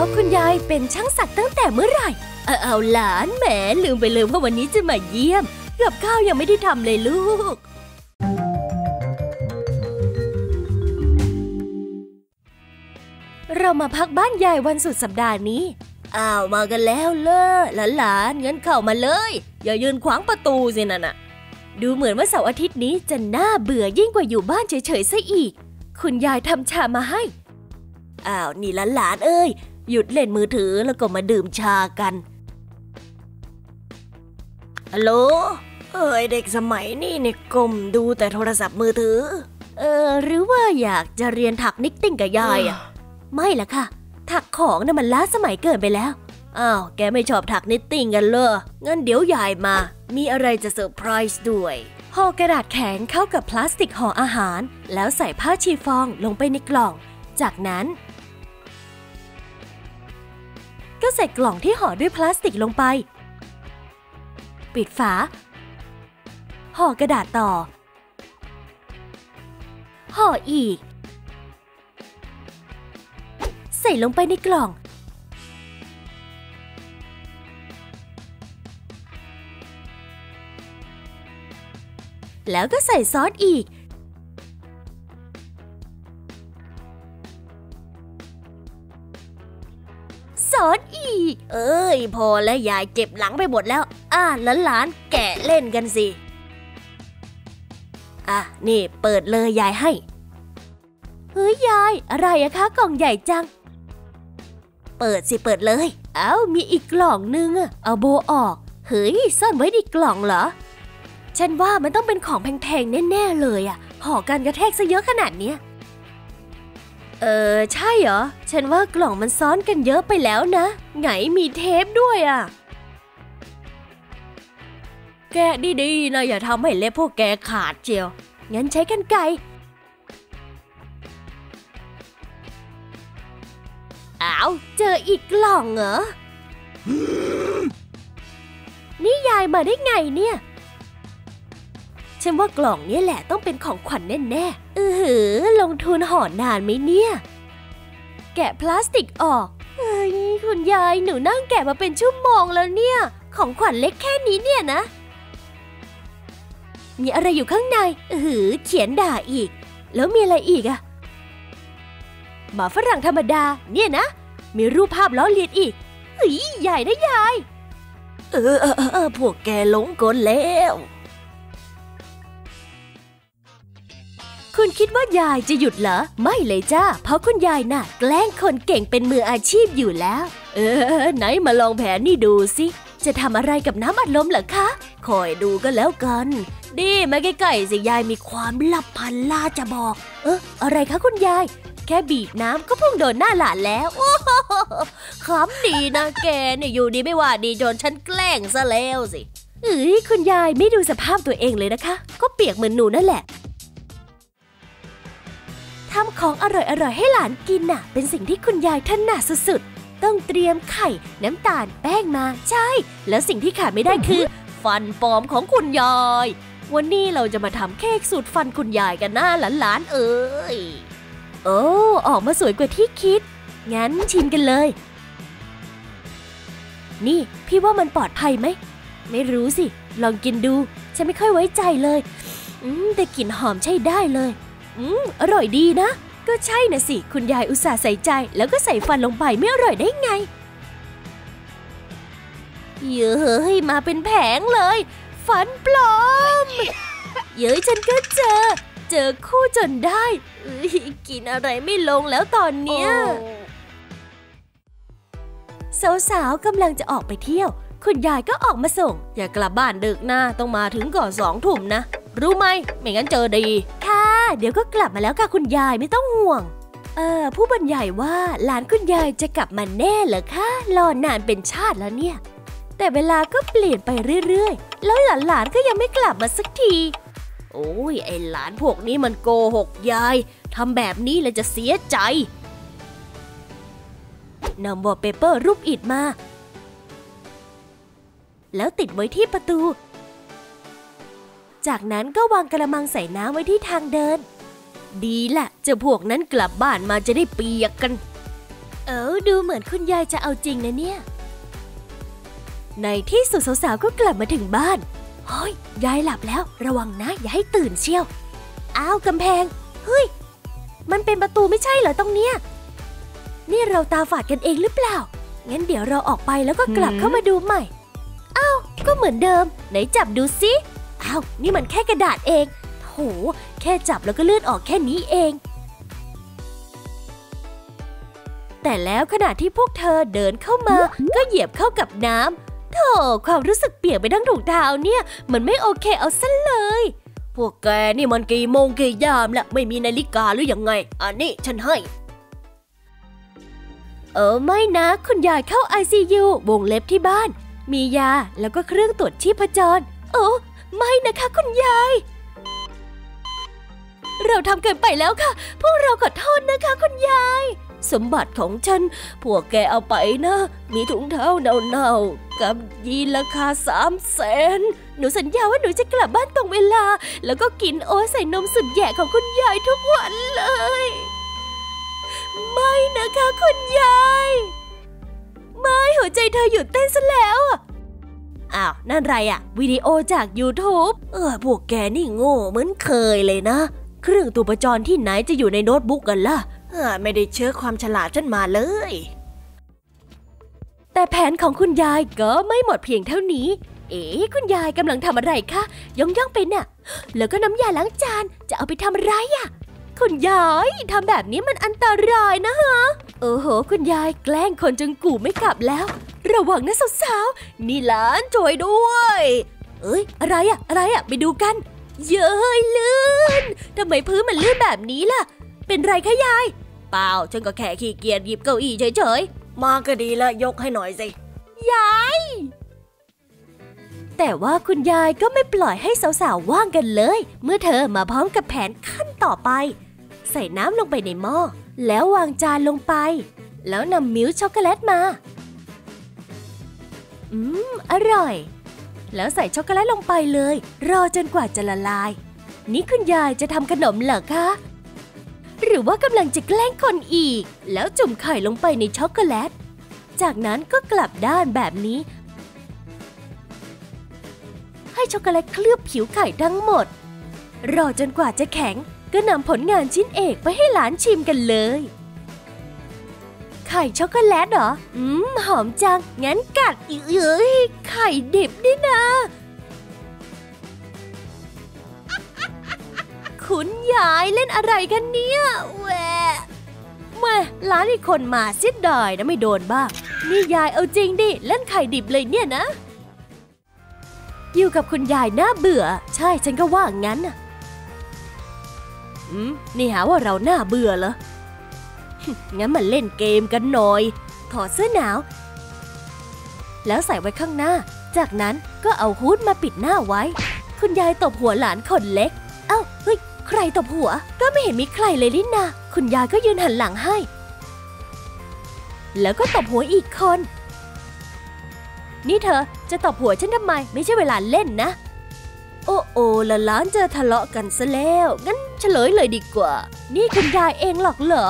าวคุณยายเป็นช่างสักตั้งแต่เมื่อไหร่ เออเอาหลานแหมลืมไปเลยว่าวันนี้จะมาเยี่ยม กับข้าวยังไม่ได้ทำเลยลูกเรามาพักบ้านยายวันสุดสัปดาห์นี้ อ้าวมากันแล้วเลอหลานๆงั้นเข้ามาเลย อย่ายืนขวางประตูสินั่นน่ะ ดูเหมือนว่าเสาร์อาทิตย์นี้จะน่าเบื่อยิ่งกว่าอยู่บ้านเฉยๆซะอีก คุณยายทำชามาให้ อ้าวนี่หลานๆเอ้ย หยุดเล่นมือถือแล้วก็มาดื่มชากันฮัลโหลเอ้ยเด็กสมัยนี้เนี่ยก้มดูแต่โทรศัพท์มือถือ เออ หรือว่าอยากจะเรียนถักนิตติ้งกับยายอะ ไม่ละค่ะ ถักของน่ะมันล้าสมัยเกินไปแล้ว อ้าว แกไม่ชอบถักนิตติ้งกันเลย งั้นเดี๋ยวยายมา มีอะไรจะเซอร์ไพรส์ด้วยห่อกระดาษแข็งเข้ากับพลาสติกห่ออาหาร แล้วใส่ผ้าชีฟองลงไปในกล่อง จากนั้น ก็ใส่กล่องที่ห่อด้วยพลาสติกลงไป ปิดฝา ห่อกระดาษต่อ ห่ออีก ใส่ลงไปในกล่อง แล้วก็ใส่ซอสอีก อสอีก เอ้ย พอแล้วยายเจ็บหลังไปหมดแล้ว อ่าหลานๆแกะเล่นกันสิ อะ นี่เปิดเลยยายให้ เฮ้ยยาย อะไรอะคะกล่องใหญ่จัง เปิดสิเปิดเลย เอ้ามีอีกกล่องนึงอะเอาโบออก เฮ้ยซ่อนไว้ในกล่องเหรอ ฉันว่ามันต้องเป็นของแพงๆแน่ๆเลยอะห่อกันกระแทกซะเยอะขนาดเนี้ย เออใช่เหรอ ฉันว่ากล่องมันซ้อนกันเยอะไปแล้วนะ ไงมีเทปด้วยอะแกดีๆนะอย่าทำให้เล็บพวกแกขาดเจียว งั้นใช้กันไกรอ้าวเจออีกกล่องเหรอ นี่ยายมาได้ไงเนี่ย ฉันว่ากล่องนี้แหละต้องเป็นของขวัญแน่ๆเออหือ ลงทุนห่อนานไหมเนี่ย แกะพลาสติกออกเฮ้ยคุณยายหนูนั่งแกะมาเป็นชั่วโมงแล้วเนี่ย ของขวัญเล็กแค่นี้เนี่ยนะ มีอะไรอยู่ข้างในเออหือ เขียนด่าอีก แล้วมีอะไรอีกอะหมาฝรั่งธรรมดา เนี่ยนะ มีรูปภาพล้อเลียนอีกเฮ้ยใหญ่นะยาย เออเออเออพวกแกหลงกลแล้ว คุณคิดว่ายายจะหยุดเหรอ ไม่เลยจ้า เพราะคุณยายน่ะ แกล้งคนเก่งเป็นมืออาชีพอยู่แล้ว เออ ไหนมาลองแผนนี่ดูสิจะทำอะไรกับน้ำอัดลมเหรอคะ คอยดูก็แล้วกัน ดีมาใกล้ๆสิยายมีความลับพันล่าจะบอก เอออะไรคะคุณยาย แค่บีบน้ำก็พุ่งโดนหน้าหลานแล้ว โอ้โหขำดีนะแกเนี่ยอยู่ดีไม่ว่าดีจนฉันแกล้งซะแล้วสิเอ้ยคุณยายไม่ดูสภาพตัวเองเลยนะคะ ก็เปียกเหมือนหนูนั่นแหละ ทำของอร่อยๆให้หลานกินน่ะ เป็นสิ่งที่คุณยายถนัดสุดๆ ต้องเตรียมไข่ น้ำตาลแป้งมาใช่ แล้วสิ่งที่ขาดไม่ได้คือ ฟันปลอมของคุณยาย วันนี้เราจะมาทำเค้กสูตรฟันคุณยายกันนะหลานๆเอ้ยโอ้ออกมาสวยกว่าที่คิด งั้นชิมกันเลย นี่ พี่ว่ามันปลอดภัยไหม ไม่รู้สิ ลองกินดู ฉันไม่ค่อยไว้ใจเลย อืมแต่กลิ่นหอมใช่ได้เลย อืม อร่อยดีนะ ก็ใช่นะสิ คุณยายอุตส่าห์ใส่ใจ แล้วก็ใส่ฟันลงไปไม่อร่อยได้ไง เย้ยมาเป็นแผงเลย ฟันปลอม เย้ยฉันก็เจอ เจอคู่จนได้ กินอะไรไม่ลงแล้วตอนเนี้ย สาวๆกำลังจะออกไปเที่ยว คุณยายก็ออกมาส่ง อย่ากลับบ้านดึกหนะต้องมาถึงก่อนสองทุ่มนะรู้ไหม ไม่งั้นเจอดี ค่ะ เดี๋ยวก็กลับมาแล้วค่ะคุณยายไม่ต้องห่วง เออ ผู้บรรยายว่าหลานคุณยายจะกลับมาแน่เหรอคะ รอนานเป็นชาติแล้วเนี่ย แต่เวลาก็เปลี่ยนไปเรื่อยๆ แล้วหลานๆก็ยังไม่กลับมาสักที โอ้ยไอหลานพวกนี้มันโกหกยายทำแบบนี้แล้วจะเสียใจนำวอลเปเปอร์รูปอิดมา แล้วติดไว้ที่ประตู จากนั้นก็วางกระมังใส่น้ำไว้ที่ทางเดิน ดีละเจ้าพวกนั้นกลับบ้านมาจะได้เปียกกัน เออดูเหมือนคุณยายจะเอาจริงนะเนี่ย ในที่สุดสาวๆก็กลับมาถึงบ้านเฮ้ยยายหลับแล้ว ระวังนะ อย่าให้ตื่นเชียว อ้าวกำแพง เฮ้ย มันเป็นประตูไม่ใช่เหรอตรงเนี้ย นี่เราตาฝาดกันเองหรือเปล่า งั้นเดี๋ยวเราออกไปแล้วก็กลับเข้ามาดูใหม่ อ้าว ก็เหมือนเดิม ไหนจับดูสิ อ้าวนี่มันแค่กระดาษเองโหแค่จับแล้วก็เลื่อนออกแค่นี้เอง แต่แล้วขณะที่พวกเธอเดินเข้ามา ก็เหยียบเข้ากับน้ำโธ่ความรู้สึกเปียกไปทั้งถุงเท้าเนี่ย มันไม่โอเคเอาซะเลย พวกแกนี่มันกี่โมงกี่ยามละไม่มีนาฬิกาหรือยังไง อันนี้ฉันให้เออไม่นะ คุณยายเข้า ICU วงเล็บที่บ้าน มียาแล้วก็เครื่องตรวจชีพจร โอ้ ไม่นะคะคุณยาย เราทำเกินไปแล้วค่ะ พวกเราขอโทษนะคะคุณยาย สมบัติของฉัน พวกแกเอาไปนะ มีถุงเท้าเน่าๆ กับยีนราคาสามแสน หนูสัญญาว่าหนูจะกลับบ้านตรงเวลา แล้วก็กินโอ๊ตใส่นมสุดแย่ของคุณยายทุกวันเลย ไม่นะคะคุณยาย ไม่หัวใจเธอหยุดเต้นซะแล้วอะ อ้าว นั่นไรอะวิดีโอจาก YouTube เออพวกแกนี่โง่เหมือนเคยเลยนะ เครื่องตัวประจรที่ไหนจะอยู่ในโน้ตบุ๊กกันล่ะเออไม่ได้เชื้อความฉลาดฉันมาเลย แต่แผนของคุณยายก็ไม่หมดเพียงเท่านี้ เอ๋คุณยายกำลังทำอะไรคะย่องย่องไปน่ะ แล้วก็น้ำยาล้างจานจะเอาไปทำอะไรอะคุณยายทำแบบนี้มันอันตรายนะฮะ โอ้โห คุณยายแกล้งคนจนกูไม่กลับแล้ว ระวังนะสาวๆนี่หลานช่วยด้วย เอ้ย อะไรอะอะไรอะไปดูกัน เย้ยลื่นทำไมพื้นมันลื่นแบบนี้ล่ะ เป็นไรคะยาย เปล่าฉันก็แค่ขี้เกียจหยิบเก้าอี้เฉยๆ มาก็ดีละยกให้หน่อยสิ ยาย แต่ว่าคุณยายก็ไม่ปล่อยให้สาวๆว่างกันเลย เมื่อเธอมาพร้อมกับแผนขั้นต่อไป ใส่น้ำลงไปในหม้อแล้ววางจานลงไป แล้วนำมิลค์ช็อกโกแลตมา อืม อร่อย แล้วใส่ช็อกโกแลตลงไปเลย รอจนกว่าจะละลาย นี่คุณยายจะทำขนมเหรอคะ หรือว่ากำลังจะแกล้งคนอีก แล้วจุ่มไข่ลงไปในช็อกโกแลต จากนั้นก็กลับด้านแบบนี้ ให้ช็อกโกแลตเคลือบผิวไข่ทั้งหมด รอจนกว่าจะแข็ง ก็นำผลงานชิ้นเอกไปให้หลานชิมกันเลย ไข่ช็อกโกแลตเหรอ อืม หอมจัง งั้นกัดอีเอ้ยไข่ดิบนี่นะ คุณยายเล่นอะไรกันเนี่ยแหวแม่ร้านอีกคนมาเสียดายนะไม่โดนบ้าง นี่ยายเอาจริงดิ เล่นไข่ดิบเลยเนี่ยนะ อยู่กับคุณยายน่าเบื่อ ใช่ฉันก็ว่างั้นอืม นี่หาว่าเราหน้าเบื่อเหรอ งั้นมาเล่นเกมกันหน่อย ถอดเสื้อหนาว แล้วใส่ไว้ข้างหน้า จากนั้นก็เอาฮูดมาปิดหน้าไว้ คุณยายตบหัวหลานคนเล็ก เอ้า เฮ้ย ใครตบหัว ก็ไม่เห็นมีใครเลยลินนาคุณยายก็ยืนหันหลังให้ แล้วก็ตบหัวอีกคน นี่เธอจะตบหัวฉันทำไม ไม่ใช่เวลาเล่นนะ โอ้โอละล้านจะทะเลาะกันซะแล้ว งั้นเฉลยเลยดีกว่า นี่คุณยายเองหรอกเหรอ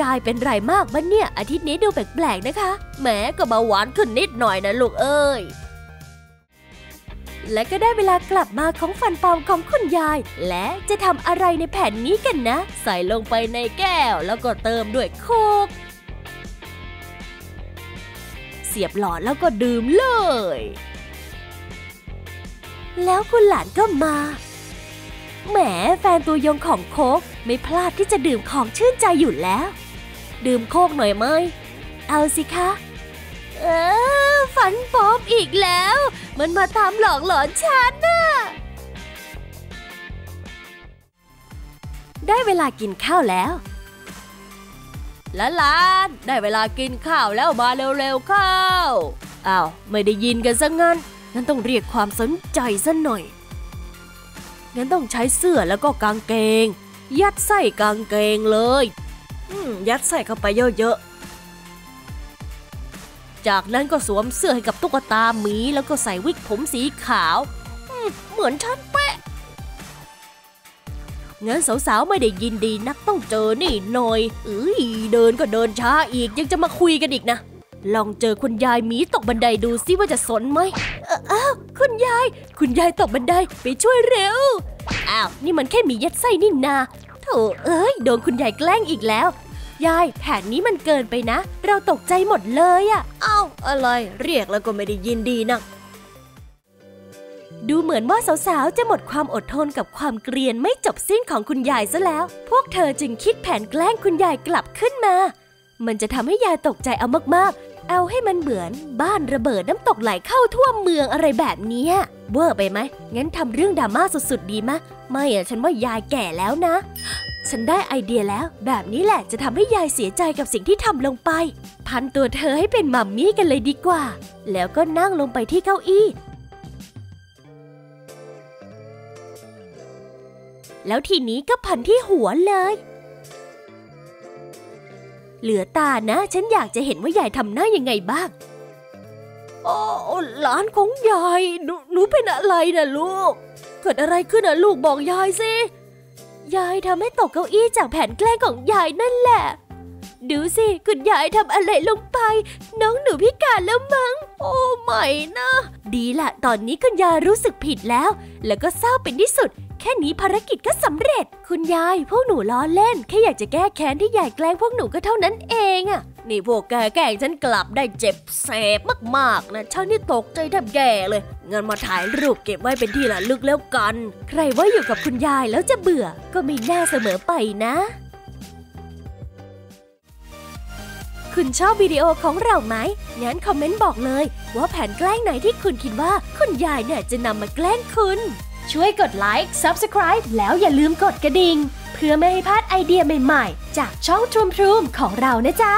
ยายเป็นไรมากบ้านเนี่ยอาทิตย์นี้ดูแปลกๆนะคะแหมก็เบาหวานขึ้นนิดหน่อยนะลูกเอ้ยและก็ได้เวลากลับมาของฟันปลอมของคุณยาย และจะทำอะไรในแผ่นนี้กันนะ ใส่ลงไปในแก้วแล้วก็เติมด้วยโคก เสียบหลอดแล้วก็ดื่มเลย แล้วคุณหลานก็มา แหมแฟนตัวยงของโคกไม่พลาดที่จะดื่มของชื่นใจอยู่แล้ว ดื่มโคกหน่อยไหมเอาสิคะ เออฝันปอบอีกแล้ว มันมาตามหลอกหลอนฉันน่ะได้เวลากินข้าวแล้วลาลานได้เวลากินข้าวแล้วมาเร็วๆเข้า อ้าว ไม่ได้ยินกันซะงั้น งั้นต้องเรียกความสนใจซะหน่อย งั้นต้องใช้เสื้อแล้วก็กางเกง ยัดใส่กางเกงเลย อืม ยัดใส่เข้าไปเยอะๆ จากนั้นก็สวมเสื้อให้กับตุ๊กตาหมีแล้วก็ใส่วิกผมสีขาวอืมเหมือนฉันเป๊ะ งั้นสาวๆ ไม่ได้ยินดีนักต้องเจอนี่หน่อยเอ้ยเดินก็เดินช้าอีกยังจะมาคุยกันอีกนะ ลองเจอคุณยายหมีตกบันไดดูซิว่าจะสนไหม อ้ออ้าวคุณยาย คุณยายตกบันไดไปช่วยเร็ว อ้าวนี่มันแค่หมียัดไส้นี่นาโถเอ้ยโดนคุณยายแกล้งอีกแล้ว ยายแผนนี้มันเกินไปนะ เราตกใจหมดเลยอะอ้าวอะไรเรียกแล้วก็ไม่ได้ยินดีนะดูเหมือนว่าสาวๆ จะหมดความอดทนกับความเกรียนไม่จบสิ้นของคุณยายซะแล้ว พวกเธอจึงคิดแผนแกล้งคุณยายกลับขึ้นมา มันจะทำให้ยายตกใจเอามากๆ เอาให้มันเหมือนบ้านระเบิดน้ำตกไหลเข้าท่วมเมืองอะไรแบบนี้เวอร์ไปไหมงั้นทำเรื่องดราม่าสุดๆดีมะ ไม่อะฉันว่ายายแก่แล้วนะ ฉันได้ไอเดียแล้ว แบบนี้แหละจะทำให้ยายเสียใจกับสิ่งที่ทำลงไป พันตัวเธอให้เป็นมัมมี่กันเลยดีกว่า แล้วก็นั่งลงไปที่เก้าอี้ แล้วทีนี้ก็พันที่หัวเลย เหลือตานะ ฉันอยากจะเห็นว่ายายทำหน้ายังไงบ้าง โอ้หลานของยายหนูหนูเป็นอะไรนะลูก เกิดอะไรขึ้นนะลูกบอกยายสิยายทำให้ตกเก้าอี้จากแผนแกล้งของยายนั่นแหละ ดูสิ คุณยายทำอะไรลงไป น้องหนูพิการแล้วมั้ง โอ้ไม่นะ ดีละ ตอนนี้คุณยายรู้สึกผิดแล้ว แล้วก็เศร้าเป็นที่สุด แค่นี้ภารกิจก็สำเร็จ คุณยายพวกหนูล้อเล่น แค่อยากจะแก้แค้นที่ยายแกล้งพวกหนูก็เท่านั้นเองอะนี่พวกแกแกล้งฉันกลับได้เจ็บแสบมากๆนะฉันนี่ตกใจแทบแย่เลยงั้นมาถ่ายรูปเก็บไว้เป็นที่ระลึกแล้วกัน ใครว่าอยู่กับคุณยายแล้วจะเบื่อ ก็ไม่น่าเสมอไปนะคุณชอบวิดีโอของเราไหม งั้นคอมเมนต์บอกเลย ว่าแผนแกล้งไหนที่คุณคิดว่า คุณยายเนี่ยจะนำมาแกล้งคุณ ช่วยกดไลค์ Subscribe แล้วอย่าลืมกดกระดิ่ง เพื่อไม่ให้พลาดไอเดียใหม่ ๆ จากช่องทรูมทรูมของเรานะจ๊ะ